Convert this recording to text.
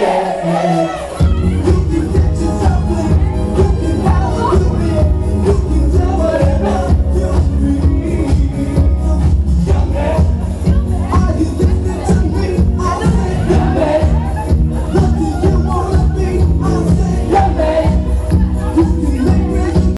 yeah.